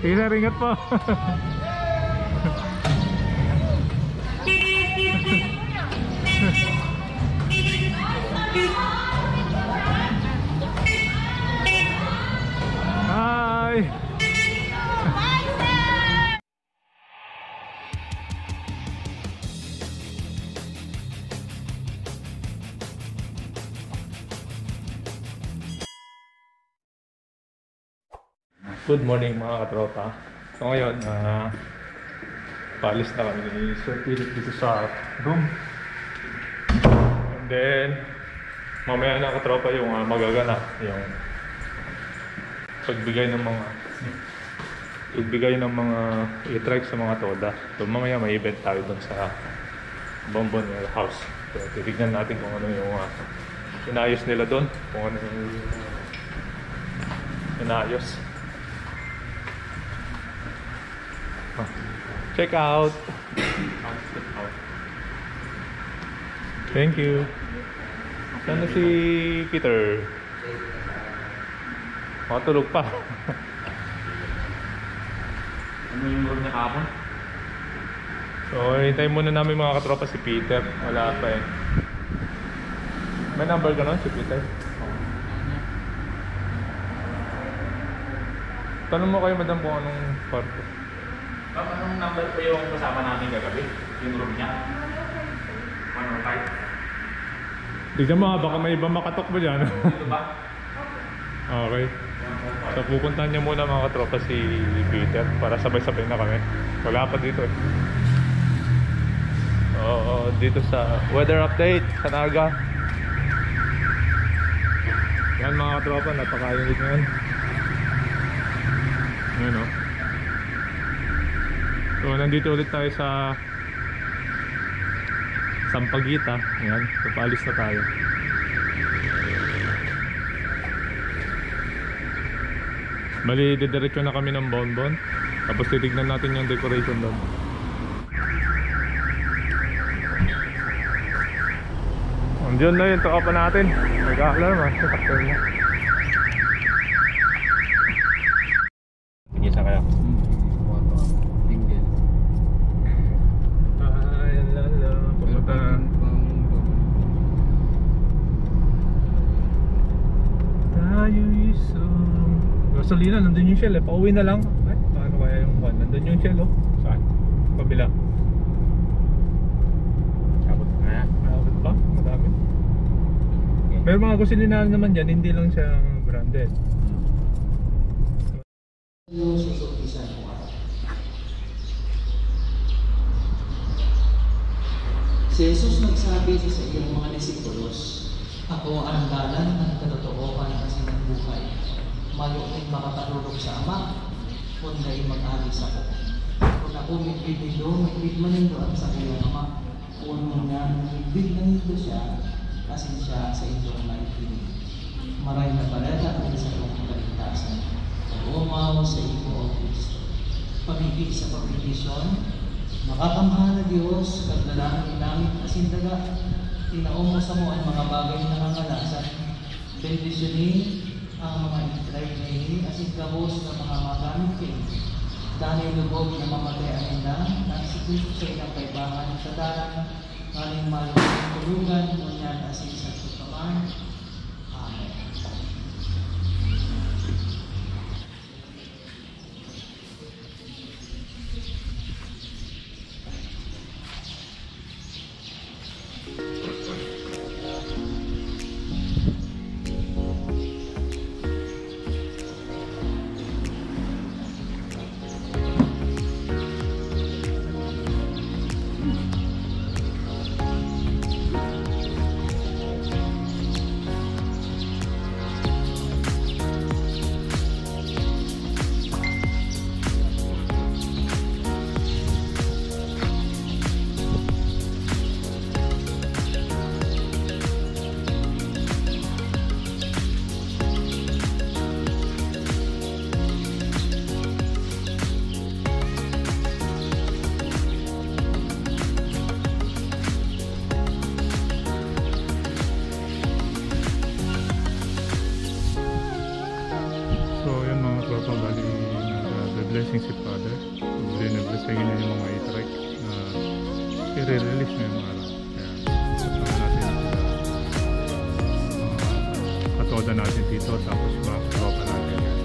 Peter, ingat po. Good morning mga katropa. So ngayon, ah paalis na kami ni Sir Philip dito sa room. And then, mamaya na katropa yung ah, magaganap, yung pagbigay ng mga pagbigay ng mga i-trike sa mga toda. So mamaya may event tayo doon sa Bonbon House. So titignan natin kung ano yung uh, inayos nila doon, kung ano yung inayos. Check out. Thank you. Saan na si Peter? Makatulog pa. Ano yung room niya kahapon? so, hintayin muna namin mga katropa si Peter. Wala pa eh. May number ka nun si Peter? Tanong mo kayo madam kung anong kwarto. Ma'am, anong number po yung kasama namin kagabi? Yung room niya? 105? Tignan mo ha, baka may iba makatok ba dyan? Dito ba? okay. So pupuntahan niya muna mga katropa si Peter para sabay-sabay na kami. Wala pa dito eh. Oo, dito sa weather update sa Naga. Yan mga katropa, napakainit ngayon. Ngayon o. So nandito ulit tayo sa Sampagita. Yan, papalis na tayo. Bali, didiretso na kami ng bonbon. Tapos titignan natin yung decoration doon. Andiyan na yung tropa natin. Nag-aalarm ah. Sa takter niya. Isa kayo. Single. Ay, lala. Pumunta na. Tayo isang... Gasolina, nandun yung shell eh. Pauwi na lang. Ay, paano kaya yung one? Nandun yung shell oh. Saan? Kabila. Abot na. Nakakit pa? Madami. Pero mga gasolina naman dyan, hindi lang siya branded. Yung susukisan. Si Jesus nagsabi sa iyong mga disipulos, Ako ang dalan ng katotoohan at ng buhay. Maluting makatulog sa Ama, kundi mag-alis ako. Kung ako magbibido, magbigman nindo ang sa iyong Ama. Kung nga, magbigman nindo siya, asin siya sa inyong maikinig. Maray na balala ang sa iyong kaligtasan. Umaw sa iyo, O Kristo. Pag-ibig sa pagbitisyon, makakamahal na Diyos, kagdalaan ng langit asin daga, tinaong mo sa mo ang mga bagay na nangangalasan. Bendisyonin ang mga itray na ini, asin kabos ng mga magamit. Dahil lubog na mamatay ang ina, na si sa ilang kaibangan sa dalang, ngaling malubog tulugan, katoda natin dito tapos mga tropa natin yan.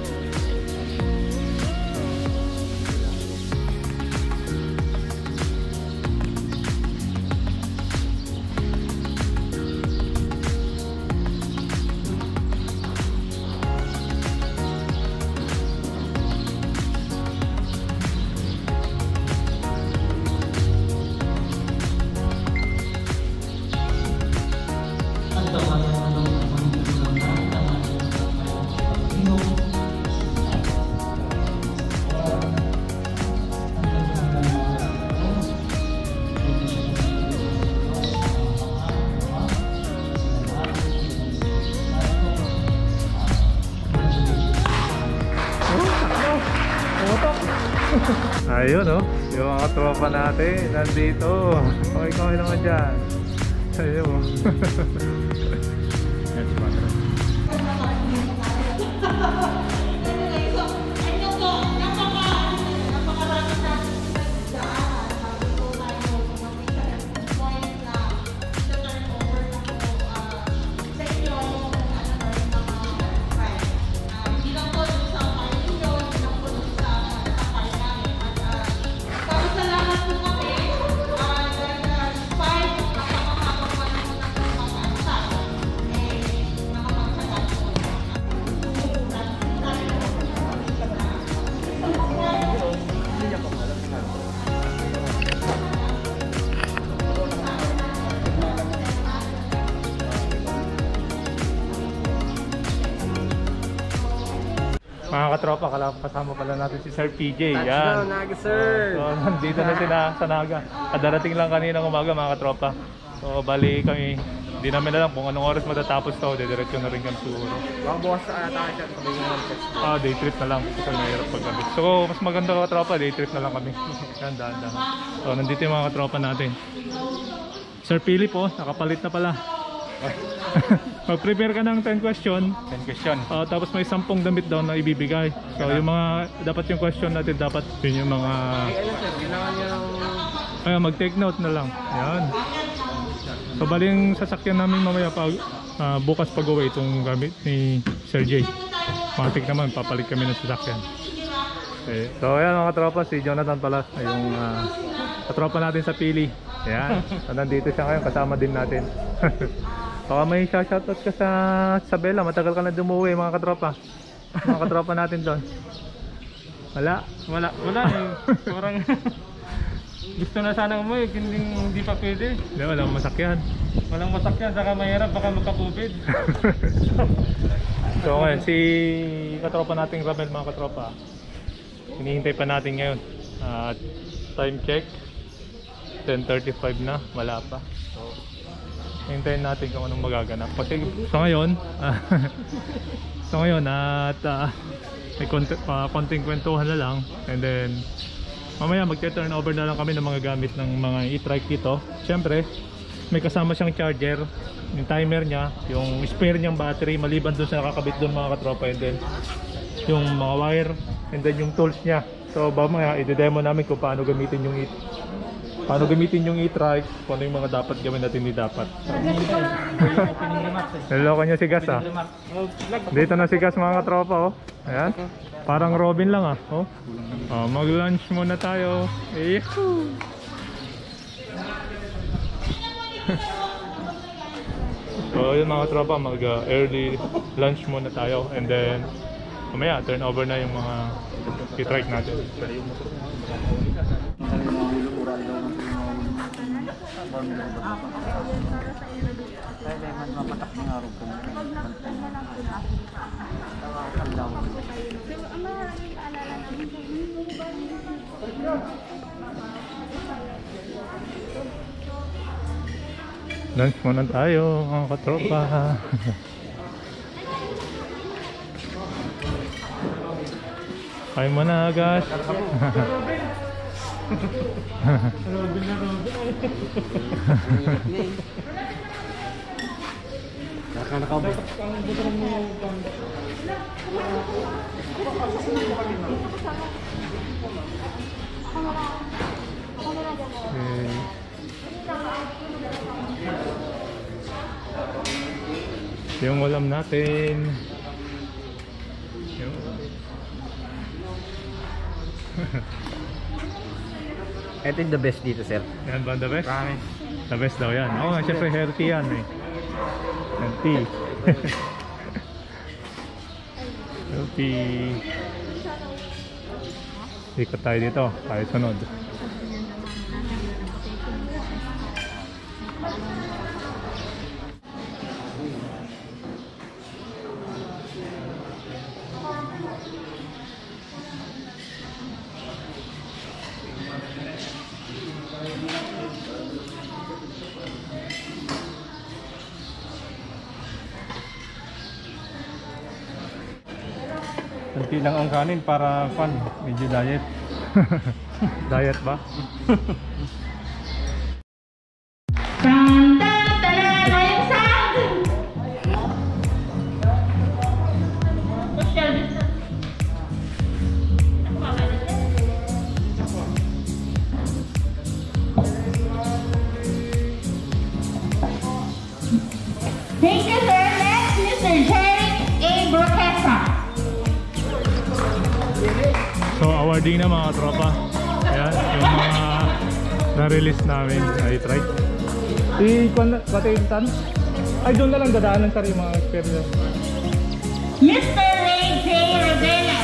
Ayun oh, yung mga tropa natin nandito. Okay, kami naman dyan. Ayun. Sir PJ. Yan. Touchdown, Naga, sir. So, nandito na sila sa Naga. Kadarating lang kanina umaga mga katropa. So, bali kami, hindi namin alam kung anong oras matatapos to. Didiretso na rin kami siguro. Baka bukas sa ata siya. Sabi text. Ah, day trip na lang. Kasi mahirap paggabi. So, mas maganda ka katropa, day trip na lang kami. Yan, dahan, dahan. So, nandito yung mga katropa natin. Sir Philip, oh, nakapalit na pala. Mag-prepare ka ng 10 question. 10 question. Ah, tapos may 10 damit daw na ibibigay. So, yung mga, dapat yung question natin, dapat yun yung mga, ayun, mag-take note na lang. Yan. So, bali yung sasakyan namin mamaya pag, ah, bukas pag-uwi itong gamit ni Sir J. Matik naman, papalit kami ng sasakyan. Okay. So, ayan mga katropa, si Jonathan pala, yung uh, katropa natin sa Pili. Ayan, so, nandito siya ngayon, kasama din natin. Baka may shoutout ka sa Sabela, matagal ka na dumuwi mga katropa. Mga katropa natin doon. Wala. Wala, wala eh. Parang... Gusto na sana umuwi, hindi, hindi pa pwede. Hindi, walang masakyan. Walang masakyan, saka mahirap, baka magka-COVID. So ngayon, si katropa nating Ramel mga katropa, hinihintay pa natin ngayon. At time check, 10.35 na, wala pa. So, hintayin natin kung anong magaganap. Kasi so ngayon, so ngayon at ah, may konti, pa, konting kwentuhan na lang and then mamaya magte-turn over na lang kami ng mga gamit ng mga e-trike dito. Siyempre, may kasama siyang charger, yung timer niya, yung spare niyang battery maliban doon sa nakakabit doon mga katropa and then yung mga wire and then yung tools niya. So mamaya i-demo namin kung paano gamitin yung e paano gamitin yung e-trike, kung ano yung mga dapat gawin natin hindi dapat. Naloko niyo si Gas ah. Dito na si Gas mga katropa oh. Ayan. Parang Robin lang ah. Oh. Oh, mag-lunch muna tayo. Yehoo! so yun mga tropa, mag uh, early lunch muna tayo and then mamaya turn over na yung mga i-trike natin. Lunch muna tayo mga katropa. Kain Robin na Robin. Nakakanakaw ba? Ang butang mo yung pang... Okay. Yung ulam natin. Ito yung the best dito, sir. Yan ba the best? Promise. The best daw yan. Oo nga, syempre healthy yan eh. Healthy. healthy. Ikot tayo dito. Tayo sunod. Kunti lang ang kanin para pan, medyo diet. Diet ba? 180 tons? Ay, doon na lang dadaan ng tari mga experience. Mr. Ray J. Rivera.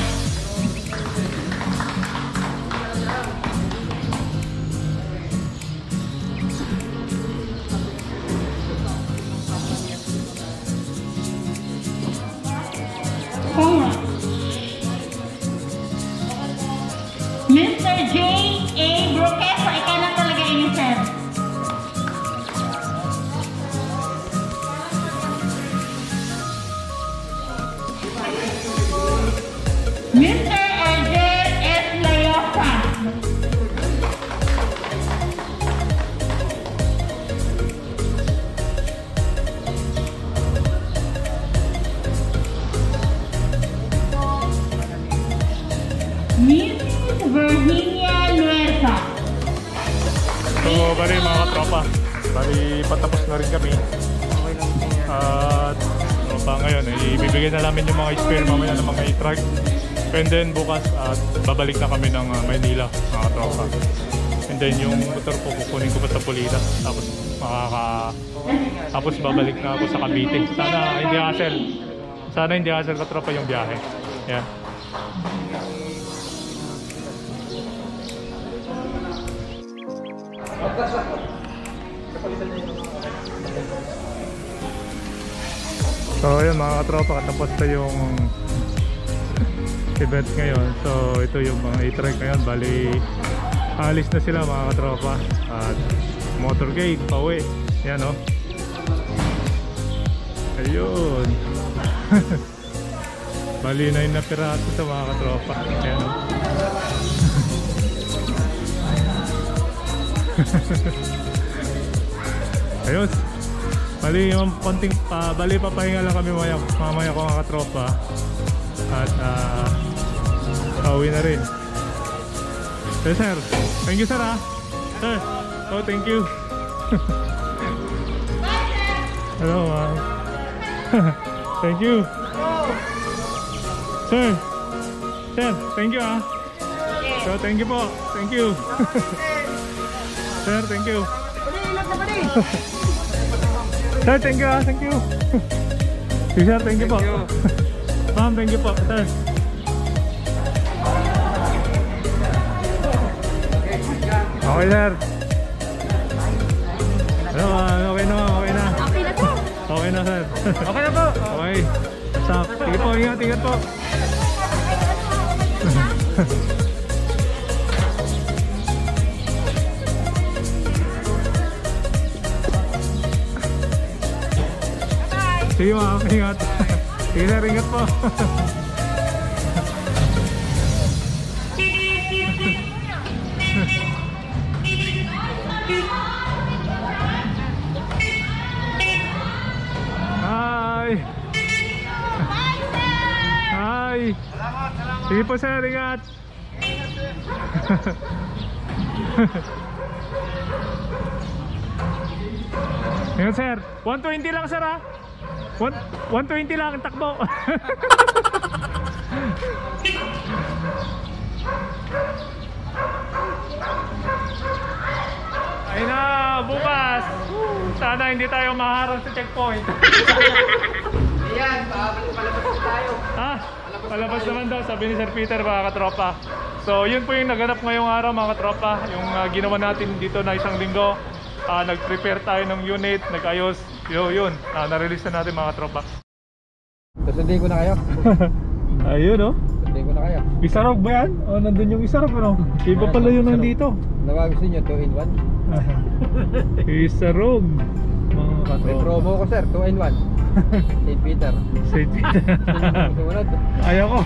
Then bukas at babalik na kami ng uh, Maynila, mga tropa. And then yung motor ko kukunin ko pa sa Pulidas. Tapos makaka... Tapos babalik na ako sa Cavite. Sana hindi hassle. Sana hindi hassle ka tropa yung biyahe. Yeah. So ayun mga katropa, katapos na yung event ngayon. So ito yung mga e-trek ngayon. Bali, alis na sila mga katropa. At motorcade, pauwi. Yan o. Ayun. Bali na yung napirato sa mga katropa. Ayan o. Ayun. Bali yung konting pa, bali papahinga lang kami mamaya, mamaya ko mga katropa. At ah pauwi na rin. Yes sir. Thank you sir ah. Sir. Oh thank you. Hello ma'am. thank you. Sir. Sir, thank you ah. So thank you po. Thank you. sir, thank you. Sir, thank you ah, thank you. Si sir, thank you po. Ma'am, thank you po. Sir. Okay, sir. Ano, ah, okay na, okay na. Okay na to. Okay na, sir. Okay na po. Okay. Stop. Sige po, ingat, ingat po. Sige ma'am, ingat. Sige sir, ingat po. Hi! Hi! Sige po sir, ingat! Ingat sir, 120 lang sir ha? One, 120 lang ang takbo. Ayun na, bukas. Sana hindi tayo maharang sa checkpoint. Ayan, palabas tayo. Ah, palabas naman daw, sabi ni Sir Peter mga katropa. So, yun po yung naganap ngayong araw mga katropa. Yung ah, ginawa natin dito na isang linggo. Ah, nag-prepare tayo ng unit, nag-ayos. Yo, yun, ah, na-release na natin mga katropa. Susundin ko na kayo. Ayun oh. Susundin ko na kayo. Isarog ba yan? O, nandun yung isarog ano? Iba pala yung nandito. Nawa gusto nyo, 2 in 1. Isarog. Mga May katropa. promo ko sir, 2 in 1. St. Peter. St. Peter. Sumunod. Ayaw ko.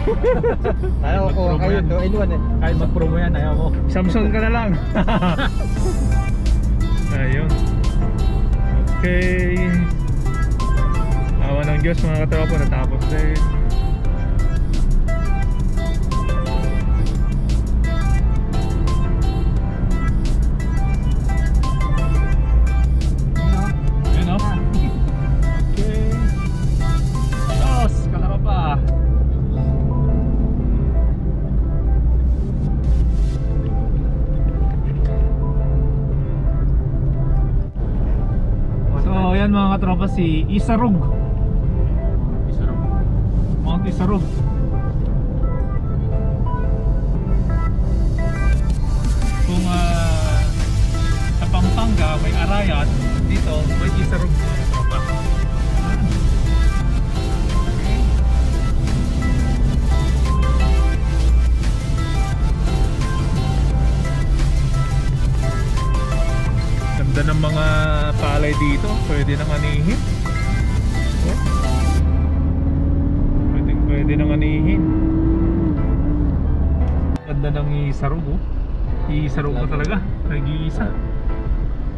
Ayaw ko kuha kayo, 2 in 1 eh. Kahit mag-promo yan, ayaw ko. Samsung ka na lang. Ayun. Okay. Awa ng Diyos mga katropa natapos din. Ayun katropa si Isarog. Isarog. Mount Isarog. Kung ah, sa Pampanga may Arayat, dito may Isarog mga katropa. Ganda ng mga palay dito. Pwede nang anihin. Oh. Pwede, pwede nang anihin. Ganda ng isarog oh. Isarog mo talaga. Nag-iisa.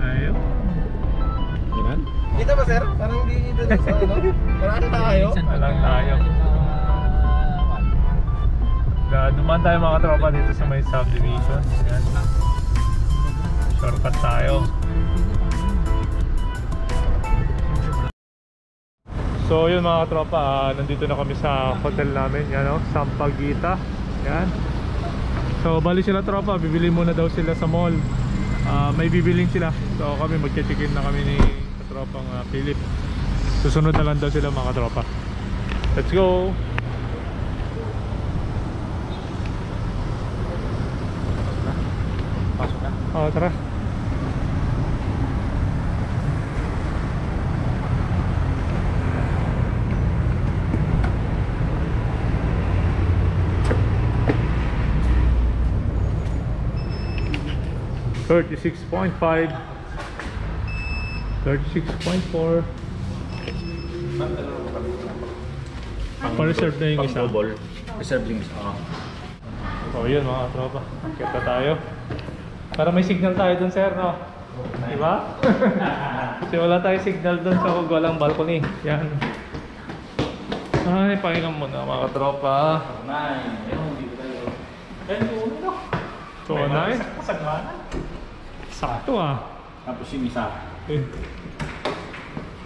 Ayaw. Yan. Kita ba sir? Parang hindi dito sa ano? Parang tayo. Walang tayo. Ga- Dumaan tayo mga tropa dito sa may subdivision. Yan. Shortcut tayo. So yun mga tropa, ah, nandito na kami sa hotel namin, yan o, Sampaguita. Yan. So bali sila tropa, bibili muna daw sila sa mall. Ah, may bibiling sila. So kami magche-check-in na kami ni katropang ah, Philip. Susunod na lang daw sila mga tropa. Let's go! Pasok na. Oh, tara. Thirty-six point five, thirty-six point four. Pa-reserve na yung isa. double. Reserve yung isa. Ah. Oh, yun mga tropa. Kita tayo. Para may signal tayo dun, sir, no? Diba? Kasi wala tayo signal dun sa walang balcony. Yan. Ay, pahinga muna mga tropa. Nine. Ayun, dito tayo. Ayun, uno no? So, nine. Sagmana. Sakto ah. Tapos yung isa. Eh.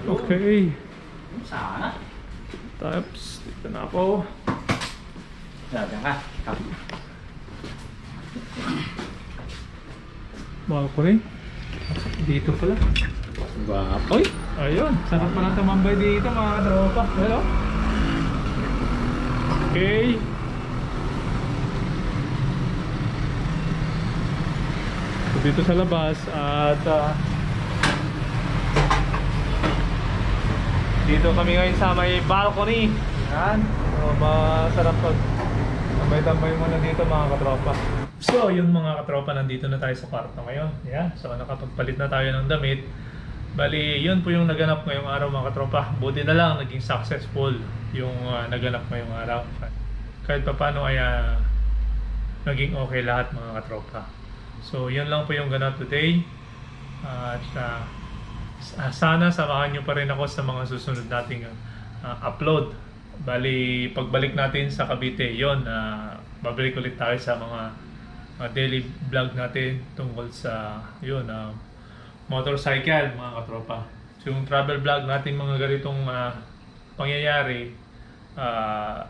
Okay. Sana. Tapos, dito na ako. Sabi ka. Balcony. Dito pala. Gwapoy. Ayun, sarap pala tumambay dito mga tropa. Hello? Okay. Dito sa labas at ah, dito kami ngayon sa may balcony. Yan. So, masarap pag tambay-tambay muna dito mga katropa. So, yun mga katropa, nandito na tayo sa kwarto ngayon. Yan. So, nakapagpalit na tayo ng damit. Bali, yun po yung naganap ngayong araw mga katropa. Buti na lang, naging successful yung ah, naganap ngayong araw. Kahit pa paano ay ah, naging okay lahat mga katropa. So, yun lang po yung ganap today. At ah, sa- sana samahan nyo pa rin ako sa mga susunod nating ah, upload. Bali, pagbalik natin sa Cavite, yon na babalik ulit tayo sa mga mga daily vlog natin tungkol sa yun ah, motorcycle mga katropa. So, yung travel vlog natin mga ganitong ah, pangyayari, ah,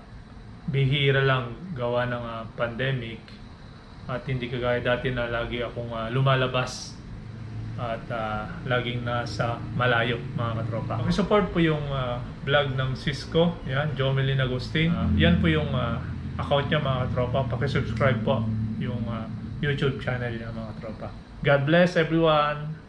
bihira lang gawa ng ah, pandemic at hindi kagaya dati na lagi akong ah, lumalabas at ah, laging nasa malayo mga katropa. Pakisupport po yung ah, vlog ng Cisco, yan, Jomelyn Agustin. Ah, yan po yung ah, account niya mga katropa. Pakisubscribe po yung ah, YouTube channel niya mga katropa. God bless everyone!